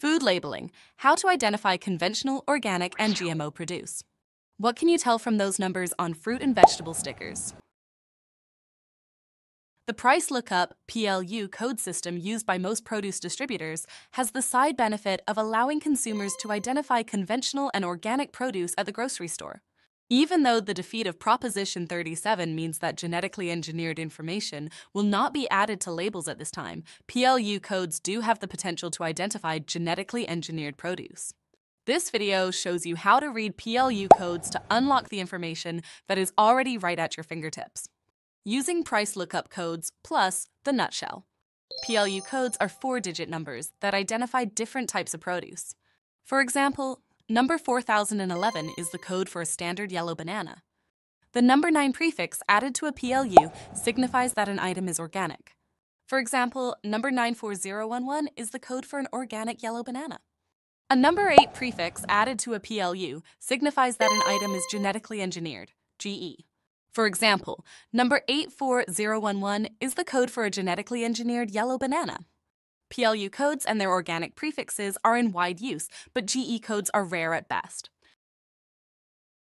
Food labeling how to identify conventional, organic, and GMO produce. What can you tell from those numbers on fruit and vegetable stickers? The price lookup PLU code system used by most produce distributors has the side benefit of allowing consumers to identify conventional and organic produce at the grocery store. Even though the defeat of Proposition 37 means that genetically engineered information will not be added to labels at this time, PLU codes do have the potential to identify genetically engineered produce. This video shows you how to read PLU codes to unlock the information that is already right at your fingertips. Using price lookup codes plus the nutshell. PLU codes are four-digit numbers that identify different types of produce. For example, Number 4011 is the code for a standard yellow banana. The number 9 prefix added to a PLU signifies that an item is organic. For example, number 94011 is the code for an organic yellow banana. A number 8 prefix added to a PLU signifies that an item is genetically engineered, GE. For example, number 84011 is the code for a genetically engineered yellow banana. PLU codes and their organic prefixes are in wide use, but GE codes are rare at best.